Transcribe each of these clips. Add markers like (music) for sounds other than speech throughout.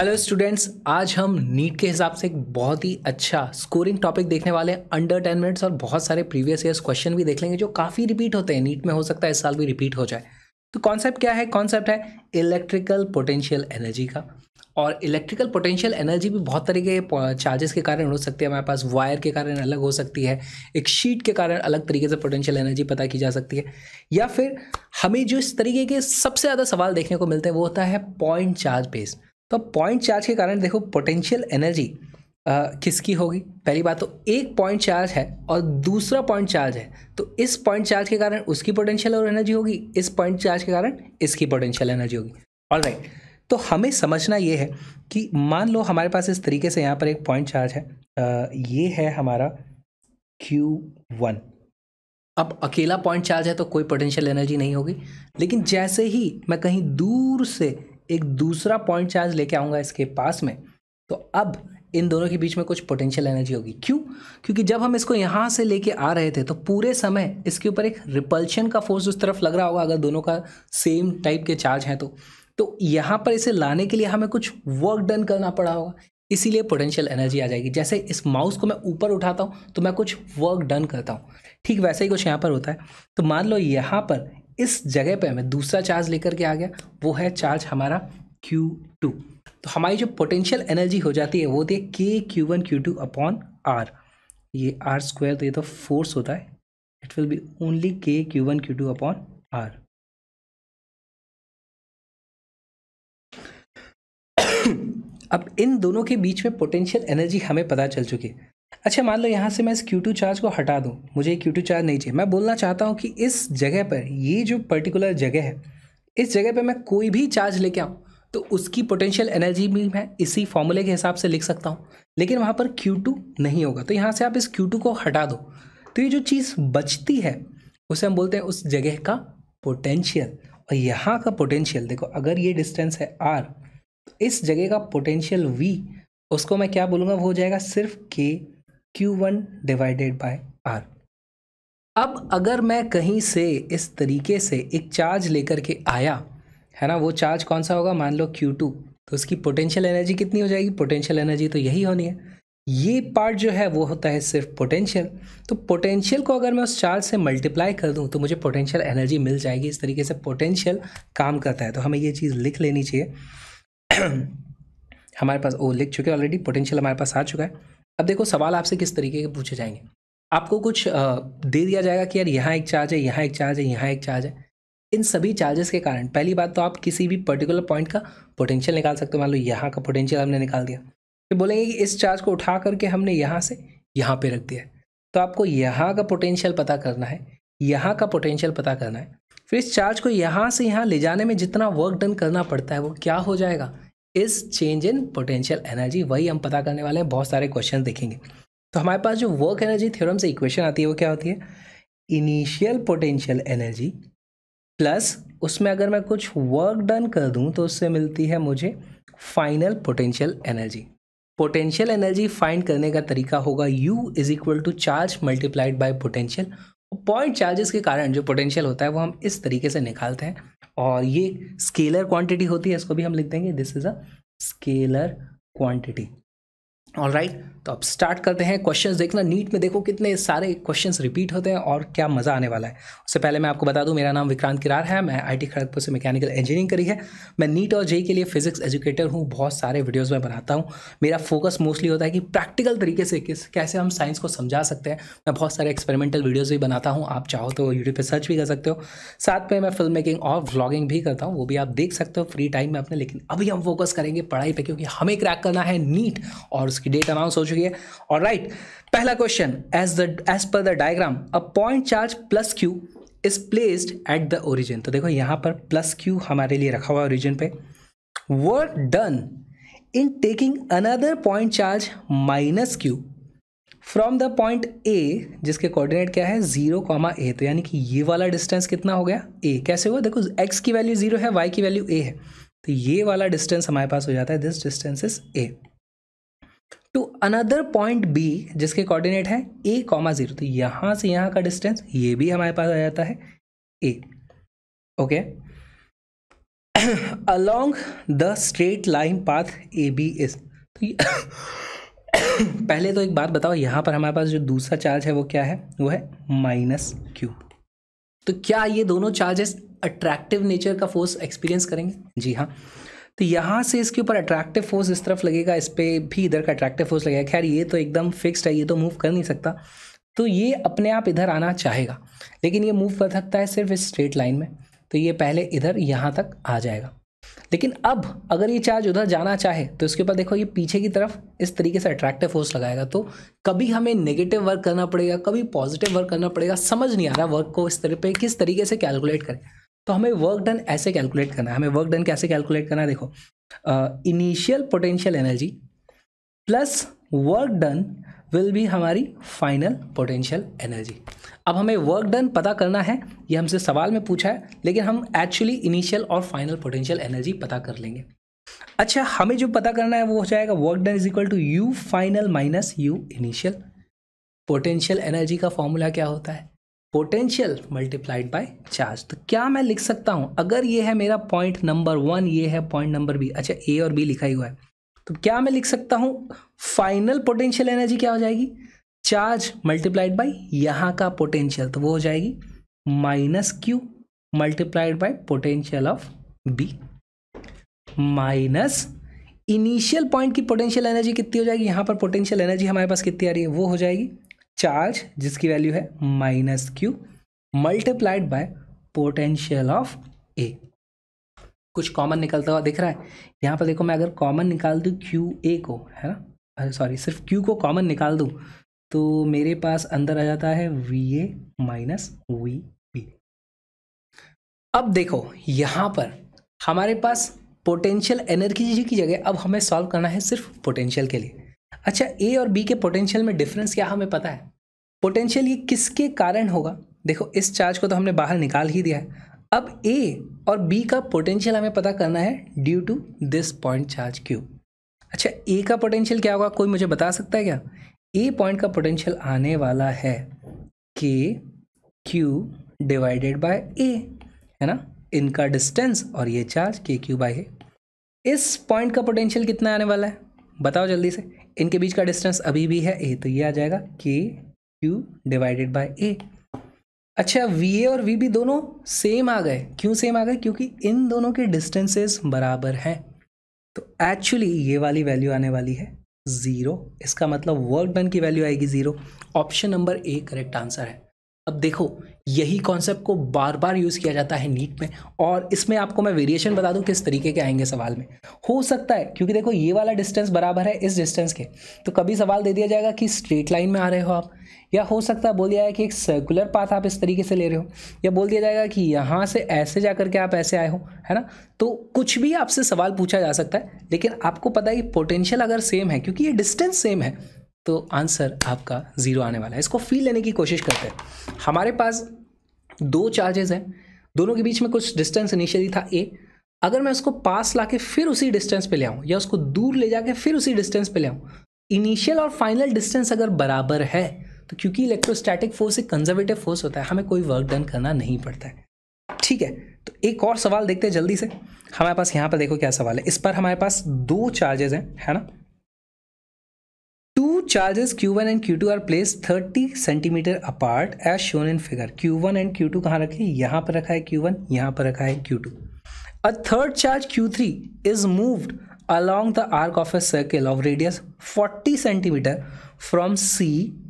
Hello students आज हम NEET के हिसाब से एक बहुत ही अच्छा स्कोरिंग टॉपिक देखने वाले हैं। अंडर टेन मिनट्स और बहुत सारे प्रीवियस ईयर्स क्वेश्चन भी देख लेंगे, जो काफ़ी रिपीट होते हैं। नीट में हो सकता है इस साल भी रिपीट हो जाए। तो कॉन्सेप्ट क्या है? कॉन्सेप्ट है इलेक्ट्रिकल पोटेंशियल एनर्जी का। और इलेक्ट्रिकल पोटेंशियल एनर्जी भी बहुत तरीके के चार्जेस के कारण हो सकती है। हमारे पास वायर के कारण अलग हो सकती है। एक शीट के कारण अलग तरीके से पोटेंशियल एनर्जी पता की जा सकती है। या फिर हमें जो इस तरीके के सबसे ज़्यादा सवाल देखने को मिलते हैं, वो होता है पॉइंट चार्ज बेस्ड तो अब पॉइंट चार्ज के कारण देखो पोटेंशियल एनर्जी किसकी होगी? पहली बात तो एक पॉइंट चार्ज है और दूसरा पॉइंट चार्ज है। तो इस पॉइंट चार्ज के कारण उसकी पोटेंशियल और एनर्जी होगी इस पॉइंट चार्ज के कारण इसकी पोटेंशियल एनर्जी होगी। ऑल राइट तो हमें समझना ये है कि मान लो हमारे पास इस तरीके से यहाँ पर एक पॉइंट चार्ज है आ, ये है हमारा Q1 अब अकेला पॉइंट चार्ज है तो कोई पोटेंशियल एनर्जी नहीं होगी लेकिन जैसे ही मैं कहीं दूर से एक दूसरा पॉइंट चार्ज लेके आऊँगा इसके पास में तो अब इन दोनों के बीच में कुछ पोटेंशियल एनर्जी होगी। क्यों? क्योंकि जब हम इसको यहाँ से लेके आ रहे थे तो पूरे समय इसके ऊपर एक रिपल्शन का फोर्स उस तरफ़ लग रहा होगा, अगर दोनों का सेम टाइप के चार्ज हैं तो। तो यहाँ पर इसे लाने के लिए हमें कुछ वर्क डन करना पड़ा होगा। इसीलिए पोटेंशियल एनर्जी आ जाएगी। जैसे इस माउस को मैं ऊपर उठाता हूँ तो मैं कुछ वर्क डन करता हूँ। ठीक वैसे ही कुछ यहाँ पर होता है। तो मान लो यहाँ पर इस जगह पे मैं दूसरा चार्ज लेकर के आ गया, वो है चार्ज हमारा क्यू टू तो हमारी जो पोटेंशियल एनर्जी हो जाती है, वो होती है k q one q two upon r ये आर स्क्वायर तो ये तो फोर्स होता है। It will be only k q one q two upon r अब इन दोनों के बीच में पोटेंशियल एनर्जी हमें पता चल चुकी है। अच्छा मान लो यहाँ से मैं इस Q2 चार्ज को हटा दूँ। मुझे Q2 चार्ज नहीं चाहिए। मैं बोलना चाहता हूँ कि इस जगह पर, ये जो पर्टिकुलर जगह है, इस जगह पर मैं कोई भी चार्ज लेके आऊँ तो उसकी पोटेंशियल एनर्जी भी मैं इसी फॉर्मूले के हिसाब से लिख सकता हूँ। लेकिन वहाँ पर Q2 नहीं होगा। तो यहाँ से आप इस Q2 को हटा दो। तो ये जो चीज़ बचती है, उसे हम बोलते हैं उस जगह का पोटेंशियल और यहाँ का पोटेंशियल देखो, अगर ये डिस्टेंस है आर तो इस जगह का पोटेंशियल वी उसको मैं क्या बोलूँगा? वो हो जाएगा सिर्फ़ k q one divided by r अब अगर मैं कहीं से इस तरीके से एक चार्ज लेकर के आया, है ना, वो चार्ज कौन सा होगा? मान लो क्यू टू तो उसकी पोटेंशियल एनर्जी कितनी हो जाएगी? पोटेंशियल एनर्जी तो यही होनी है। ये पार्ट जो है, वो होता है सिर्फ़ पोटेंशियल तो पोटेंशियल को अगर मैं उस चार्ज से मल्टीप्लाई कर दूँ तो मुझे पोटेंशियल एनर्जी मिल जाएगी। इस तरीके से पोटेंशियल काम करता है। तो हमें ये चीज़ लिख लेनी चाहिए। (clears throat) हमारे पास वो लिख चुके ऑलरेडी पोटेंशियल हमारे पास आ चुका है। अब देखो, सवाल आपसे किस तरीके के पूछे जाएँगे? आपको कुछ दे दिया जाएगा कि यार यहाँ एक चार्ज है, यहाँ एक चार्ज है, यहाँ एक चार्ज है। इन सभी चार्जेस के कारण, पहली बात तो आप किसी भी पर्टिकुलर पॉइंट का पोटेंशियल निकाल सकते हो। मान लो यहाँ का पोटेंशियल हमने निकाल दिया। फिर बोलेंगे कि इस चार्ज को उठा करके हमने यहाँ से यहाँ पे रख दिया तो आपको यहाँ का पोटेंशियल पता करना है, यहाँ का पोटेंशियल पता करना है। फिर इस चार्ज को यहाँ से यहाँ ले जाने में जितना वर्क डन करना पड़ता है वो क्या हो जाएगा? इस चेंज इन पोटेंशियल एनर्जी वही हम पता करने वाले हैं, बहुत सारे क्वेश्चन देखेंगे। तो हमारे पास जो वर्क एनर्जी थ्योरम से इक्वेशन आती है, वो क्या होती है? इनिशियल पोटेंशियल एनर्जी प्लस उसमें अगर मैं कुछ वर्क डन कर दूँ तो उससे मिलती है मुझे final potential energy potential energy find करने का तरीका होगा, U is equal to charge multiplied by potential point charges के कारण जो पोटेंशियल होता है, वो हम इस तरीके से निकालते हैं। और ये स्केलर क्वांटिटी होती है, इसको भी हम लिख देंगे। This is a scalar quantity all right तो अब स्टार्ट करते हैं। क्वेश्चंस देखना नीट में देखो कितने सारे क्वेश्चंस रिपीट होते हैं और क्या मज़ा आने वाला है। उससे पहले मैं आपको बता दूँ, मेरा नाम विक्रांत किरार है। मैं आईटी खड़गपुर से मैकेनिकल इंजीनियरिंग करी है। मैं नीट और जेई के लिए फिजिक्स एजुकेटर हूँ। बहुत सारे वीडियोज़ में बनाता हूँ। मेरा फोकस मोस्टली होता है कि प्रैक्टिकल तरीके से किस, कैसे हम साइंस को समझा सकते हैं। मैं बहुत सारे एक्सपेरिमेंटल वीडियोज़ भी बनाता हूँ। आप चाहो तो यूट्यूब पर सर्च भी कर सकते हो। साथ में मैं फ़िल्म मेकिंग और व्लॉगिंग भी करता हूँ। वो भी आप देख सकते हो फ्री टाइम में अपने। लेकिन अभी हम फोकस करेंगे पढ़ाई पर क्योंकि हमें क्रैक करना है नीट और उसकी डेट अनाउंस हो चुकी है। और राइट पहला question as the as per the diagram a point charge plus q is placed at the origin तो देखो, यहाँ पर प्लस क्यू हमारे लिए रखा हुआ ओरिजिन पे। Work done in taking another point charge minus q from the point A जिसके कोऑर्डिनेट क्या है? ज़ीरो कॉमा ए तो यानी कि ये वाला डिस्टेंस कितना हो गया? ए कैसे हुआ? देखो एक्स की वैल्यू ज़ीरो है वाई की वैल्यू ए है। तो ये वाला डिस्टेंस हमारे पास हो जाता है। This distance is A to another point B जिसके कोऑर्डिनेट है, ए कॉमा ज़ीरो। तो यहाँ से यहाँ का डिस्टेंस, ये भी हमारे पास आ जाता है, A. Okay? (coughs) Along the straight line path A B is. (coughs) पहले तो एक बात बताओ, यहाँ पर हमारे पास जो दूसरा चार्ज है वो क्या है? वो है माइनस क्यू तो क्या ये दोनों चार्जेस अट्रैक्टिव नेचर का फोर्स एक्सपीरियंस करेंगे? जी हाँ। तो यहाँ से इसके ऊपर अट्रैक्टिव फोर्स इस तरफ़ लगेगा, इस पर भी इधर का अट्रैक्टिव फोर्स लगेगा। खैर, ये तो एकदम फिक्स्ड है, ये तो मूव कर नहीं सकता। तो ये अपने आप इधर आना चाहेगा, लेकिन ये मूव कर सकता है सिर्फ़ इस स्ट्रेट लाइन में। तो ये पहले इधर, यहाँ तक आ जाएगा। लेकिन अब अगर ये चार्ज उधर जाना चाहे तो इसके ऊपर देखो ये पीछे की तरफ़ इस तरीके से अट्रैक्टिव फोर्स लगाएगा। तो कभी हमें नेगेटिव वर्क करना पड़ेगा, कभी पॉजिटिव वर्क करना पड़ेगा, समझ नहीं आ रहा वर्क को इस तरह पे किस तरीके से कैलकुलेट करें। तो हमें वर्क डन ऐसे कैलकुलेट करना है। हमें वर्क डन कैसे कैलकुलेट करना है? देखो initial potential energy plus work done will be हमारी फाइनल पोटेंशियल एनर्जी अब हमें वर्क डन पता करना है, ये हमसे सवाल में पूछा है, लेकिन हम एक्चुअली इनिशियल और फाइनल पोटेंशियल एनर्जी पता कर लेंगे। अच्छा हमें जो पता करना है वो हो जाएगा work done is equal to U final minus U initial potential energy का फॉर्मूला क्या होता है? पोटेंशियल मल्टीप्लाइड बाय चार्ज तो क्या मैं लिख सकता हूँ? अगर ये है मेरा पॉइंट नंबर वन ये है पॉइंट नंबर बी अच्छा ए और बी लिखा ही हुआ है। तो क्या मैं लिख सकता हूँ? फाइनल पोटेंशियल एनर्जी क्या हो जाएगी? चार्ज मल्टीप्लाइड बाई यहाँ का पोटेंशियल तो वो हो जाएगी minus q multiplied by potential of B minus initial point की पोटेंशियल एनर्जी कितनी हो जाएगी? यहाँ पर पोटेंशियल एनर्जी हमारे पास कितनी आ रही है? वो हो जाएगी चार्ज जिसकी वैल्यू है minus q multiplied by potential of A. कुछ कॉमन निकलता हुआ दिख रहा है। यहाँ पर देखो मैं अगर कॉमन निकाल दूँ क्यू ए को, है ना? अरे सॉरी, सिर्फ़ क्यू को कॉमन निकाल दूँ तो मेरे पास अंदर आ जाता है V A minus V B. अब देखो, यहाँ पर हमारे पास पोटेंशियल एनर्जी की जगह, अब हमें सॉल्व करना है सिर्फ़ पोटेंशियल के लिए। अच्छा ए और बी के पोटेंशियल में डिफरेंस क्या हमें पता है? पोटेंशियल ये किसके कारण होगा? देखो, इस चार्ज को तो हमने बाहर निकाल ही दिया है। अब ए और बी का पोटेंशियल हमें पता करना है due to this point charge q अच्छा ए का पोटेंशियल क्या होगा? कोई मुझे बता सकता है क्या? ए पॉइंट का पोटेंशियल आने वाला है के क्यू डिवाइडेड बाय ए है ना? इनका डिस्टेंस और ये चार्ज के क्यू बाय ए इस पॉइंट का पोटेंशियल कितना आने वाला है? बताओ जल्दी से। इनके बीच का डिस्टेंस अभी भी है ए तो ये आ जाएगा के क्यू डिवाइडेड बाय ए अच्छा वी ए और वी बी दोनों सेम आ गए। क्यों सेम आ गए? क्योंकि इन दोनों के डिस्टेंसेस बराबर हैं। तो एक्चुअली ये वाली वैल्यू आने वाली है ज़ीरो इसका मतलब वर्क डन की वैल्यू आएगी zero option number A correct answer है। अब देखो, यही कॉन्सेप्ट को बार बार यूज़ किया जाता है नीट में और इसमें आपको मैं वेरिएशन बता दूँ किस तरीके के आएँगे सवाल में। हो सकता है, क्योंकि देखो, ये वाला डिस्टेंस बराबर है इस डिस्टेंस के तो कभी सवाल दे दिया जाएगा कि स्ट्रेट लाइन में आ रहे हो आप, या हो सकता है बोल दिया जाए कि एक सर्कुलर पाथ आप इस तरीके से ले रहे हो, या बोल दिया जाएगा कि यहाँ से ऐसे जा करके आप ऐसे आए हो, है ना? तो कुछ भी आपसे सवाल पूछा जा सकता है, लेकिन आपको पता है कि पोटेंशियल अगर सेम है, क्योंकि ये डिस्टेंस सेम है तो आंसर आपका ज़ीरो आने वाला है। इसको फील लेने की कोशिश करते हैं। हमारे पास दो चार्जेस हैं। दोनों के बीच में कुछ डिस्टेंस इनिशियली था ए अगर मैं उसको पास ला फिर उसी डिस्टेंस पे ले आऊँ, या उसको दूर ले जाके फिर उसी डिस्टेंस पे ले आऊँ इनिशियल और फाइनल डिस्टेंस अगर बराबर है तो क्योंकि इलेक्ट्रोस्टैटिक फोर्स एक कंजर्वेटिव फोर्स होता है, हमें कोई वर्क डन करना नहीं पड़ता है। ठीक है तो एक और सवाल देखते हैं जल्दी से। हमारे पास यहाँ पर देखो क्या सवाल है। इस पर हमारे पास दो चार्जेस हैं, है ना? Two charges Q1 and Q2 are place 30 centimetre apart as shown in figure Q1 and Q2 कहाँ रखे यहाँ पर रखा है Q1 यहाँ पर रखा है Q2 a third charge Q3 is moved along the arc of a circle of radius 40 centimetre from C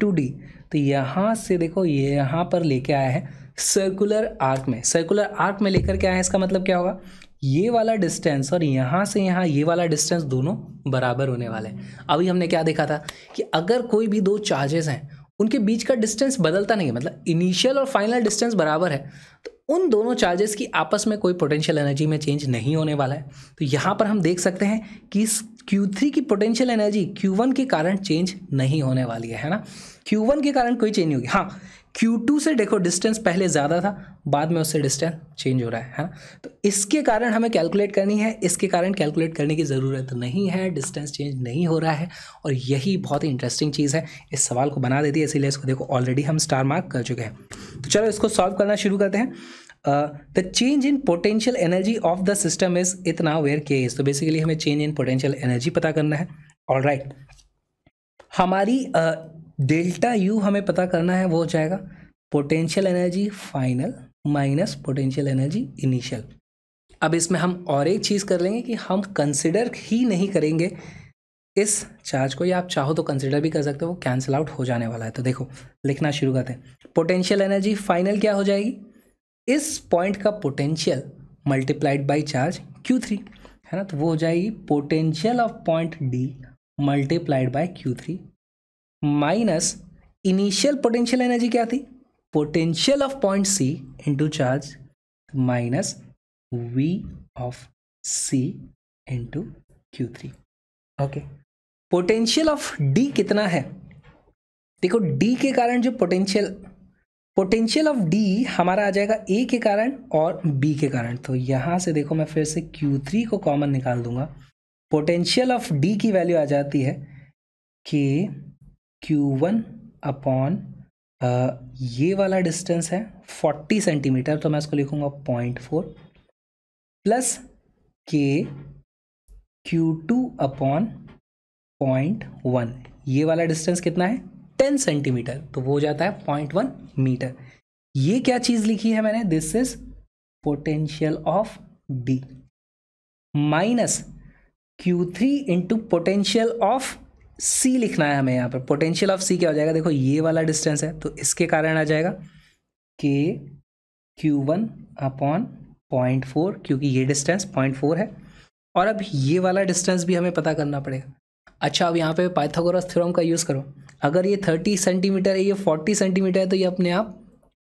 to D. तो यहाँ से देखो ये यहाँ पर लेके आया है सर्कुलर आर्क में। सर्कुलर आर्क में लेकर के आया है? इसका मतलब क्या होगा? ये वाला डिस्टेंस और यहाँ से यहाँ ये वाला डिस्टेंस दोनों बराबर होने वाले हैं। अभी हमने क्या देखा था कि अगर कोई भी दो चार्जेस हैं, उनके बीच का डिस्टेंस बदलता नहीं है मतलब इनिशियल और फाइनल डिस्टेंस बराबर है तो उन दोनों चार्जेस की आपस में कोई पोटेंशियल एनर्जी में चेंज नहीं होने वाला है। तो यहाँ पर हम देख सकते हैं कि इस Q3 की पोटेंशियल एनर्जी Q1 के कारण चेंज नहीं होने वाली है है ना? Q1 के कारण कोई चेंज नहीं होगी। हाँ Q2 से देखो डिस्टेंस पहले ज़्यादा था, बाद में उससे डिस्टेंस चेंज हो रहा है ना? तो इसके कारण हमें कैलकुलेट करनी है, इसके कारण कैलकुलेट करने की ज़रूरत नहीं है डिस्टेंस चेंज नहीं हो रहा है, और यही बहुत ही इंटरेस्टिंग चीज़ है। इस सवाल को बना देती है, इसीलिए इसको देखो ऑलरेडी हम स्टार मार्क कर चुके हैं। तो चलो इसको सॉल्व करना शुरू करते हैं। The change in potential energy of the system is इतना वेयर के इज़ तो बेसिकली हमें चेंज इन पोटेंशियल एनर्जी पता करना है। All right. हमारी डेल्टा यू हमें पता करना है, वो हो जाएगा potential energy final minus potential energy initial अब इसमें हम और एक चीज़ कर लेंगे कि हम कंसिडर ही नहीं करेंगे। इस चार्ज को या आप चाहो तो कंसिडर भी कर सकते हो, वो कैंसिल आउट हो जाने वाला है। तो देखो, लिखना शुरू करते हैं। पोटेंशियल एनर्जी फाइनल क्या हो जाएगी? इस पॉइंट का potential multiplied by charge Q three है ना? तो वो हो जाएगी potential of point D multiplied by Q three minus initial potential energy क्या थी? Potential of point C into charge minus V of C into Q three. Okay. Potential of D कितना है? देखो, डी के कारण जो पोटेंशियल पोटेंशियल ऑफ़ डी हमारा आ जाएगा ए के कारण और बी के कारण। तो यहाँ से देखो, मैं फिर से क्यू थ्री को कॉमन निकाल दूँगा। पोटेंशियल ऑफ़ डी की वैल्यू आ जाती है कि क्यू वन अपॉन ये वाला डिस्टेंस है फोर्टी सेंटीमीटर तो मैं इसको लिखूँगा point four plus K Q two upon point one ये वाला डिस्टेंस कितना है? टेन सेंटीमीटर तो वो हो जाता है पॉइंट वन मीटर ये क्या चीज़ लिखी है मैंने? This is potential of D minus Q three into potential of C लिखना है हमें यहाँ पर। पोटेंशियल ऑफ़ सी क्या हो जाएगा? देखो, ये वाला डिस्टेंस है तो इसके कारण आ जाएगा K Q one upon point four क्योंकि ये डिस्टेंस पॉइंट फोर है। और अब ये वाला डिस्टेंस भी हमें पता करना पड़ेगा। अच्छा अब यहाँ पे पाइथागोरस थ्योरम का यूज़ करो। अगर ये थर्टी सेंटीमीटर है, ये फोर्टी सेंटीमीटर है तो ये अपने आप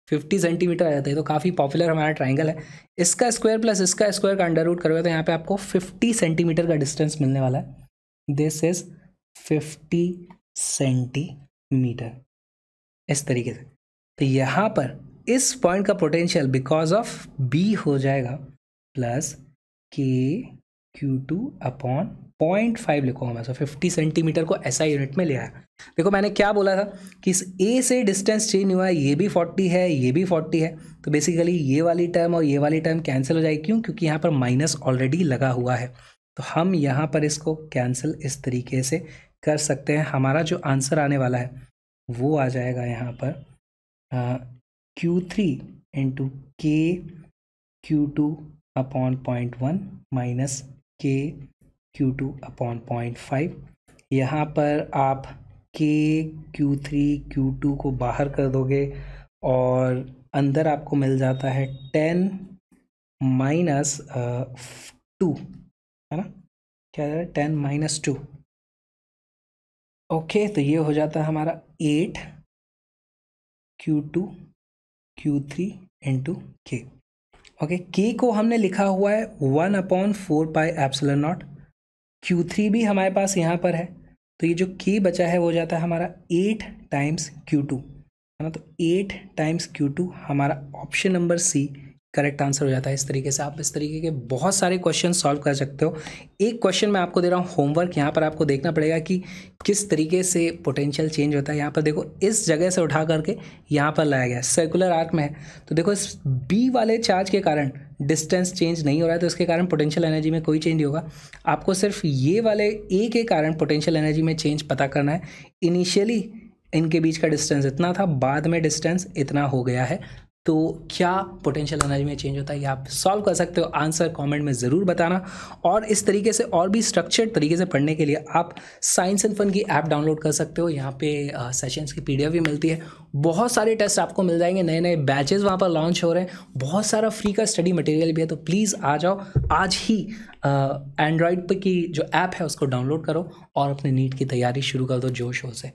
फिफ्टी सेंटीमीटर आ जाता है। तो काफ़ी पॉपुलर हमारा ट्राइंगल है। इसका स्क्वायर प्लस इसका स्क्वायर का अंडर रूट करोगे तो यहाँ पे आपको फिफ्टी सेंटीमीटर का डिस्टेंस मिलने वाला है। This is fifty centimetre. इस तरीके से। तो यहाँ पर इस पॉइंट का पोटेंशियल बिकॉज़ ऑफ़ बी हो जाएगा plus K Q two upon point five लिखूँगा मैं सो फिफ्टी सेंटीमीटर को ऐसा यूनिट में ले आया। देखो मैंने क्या बोला था कि इस ए से डिस्टेंस चेंज हुआ है, ये भी फोर्टी है, ये भी फोर्टी है। तो बेसिकली ये वाली टर्म और ये वाली टर्म कैंसिल हो जाएगी। क्यों? क्योंकि यहाँ पर माइनस ऑलरेडी लगा हुआ है। तो हम यहाँ पर इसको कैंसिल इस तरीके से कर सकते हैं। हमारा जो आंसर आने वाला है, वो आ जाएगा यहाँ पर Q three into K Q two upon point one minus K Q two upon point five यहाँ पर आप के क्यू थ्री क्यू टू को बाहर कर दोगे और अंदर आपको मिल जाता है टेन माइनस टू है ना? क्या है? Ten minus two. ओके तो ये हो जाता है हमारा eight, Q two, Q three into K. Okay, K को हमने लिखा हुआ है one upon four pi epsilon not. Q three भी हमारे पास यहाँ पर है। तो ये जो के बचा है वो हो जाता है हमारा एट टाइम्स क्यू टू। है ना? तो एट टाइम्स क्यू टू हमारा option number C correct answer हो जाता है इस तरीके से। आप इस तरीके के बहुत सारे क्वेश्चन सॉल्व कर सकते हो। एक क्वेश्चन मैं आपको दे रहा हूँ, होमवर्क। यहाँ पर आपको देखना पड़ेगा कि किस तरीके से पोटेंशियल चेंज होता है। यहाँ पर देखो, इस जगह से उठा करके यहाँ पर लाया गया, सर्कुलर आर्क में है। तो देखो, इस बी वाले चार्ज के कारण डिस्टेंस चेंज नहीं हो रहा है तो इसके कारण पोटेंशियल एनर्जी में कोई चेंज होगा। आपको सिर्फ़ ये वाले ए के कारण पोटेंशियल एनर्जी में चेंज पता करना है। इनिशियली इनके बीच का डिस्टेंस इतना था, बाद में डिस्टेंस इतना हो गया है। तो क्या पोटेंशियल एनर्जी में चेंज होता है ये आप सॉल्व कर सकते हो। आंसर कमेंट में ज़रूर बताना। और इस तरीके से और भी स्ट्रक्चर्ड तरीके से पढ़ने के लिए आप साइंस एंड फन की ऐप डाउनलोड कर सकते हो। यहाँ पे सेशंस की पीडीएफ भी मिलती है। बहुत सारे टेस्ट आपको मिल जाएँगे। नए नए बैचेज़ वहाँ पर लॉन्च हो रहे हैं। बहुत सारा फ्री का स्टडी मटेरियल भी है। तो प्लीज़ आ जाओ। आज ही एंड्रॉयड पर की जो ऐप है उसको डाउनलोड करो और अपने नीट की तैयारी शुरू कर दो जोश हो से।